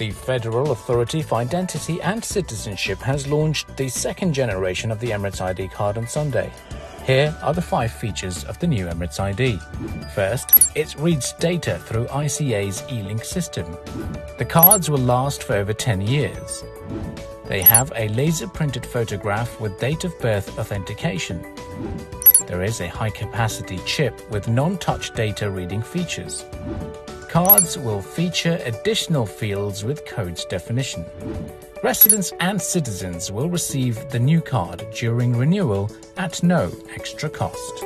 The Federal Authority for Identity and Citizenship has launched the second generation of the Emirates ID card on Sunday. Here are the five features of the new Emirates ID. First, it reads data through ICA's e-link system. The cards will last for over 10 years. They have a laser printed photograph with date of birth authentication. There is a high capacity chip with non touch data reading features. Cards will feature additional fields with codes definition. Residents and citizens will receive the new card during renewal at no extra cost.